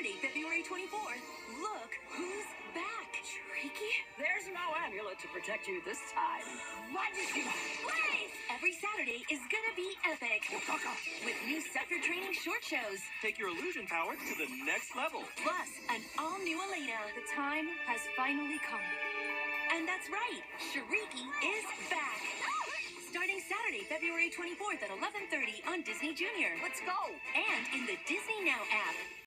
Saturday, February 24th, look who's back. Shuriki? There's no amulet to protect you this time. What did you... Blaze! Every Saturday is gonna be epic. With new scepter training short shows, Take your illusion power to the next level. plus an all-new Elena. The time has finally come. And that's right, Shuriki is back. Starting Saturday, February 24th at 11.30 on Disney Junior. Let's go. And in the Disney Now app.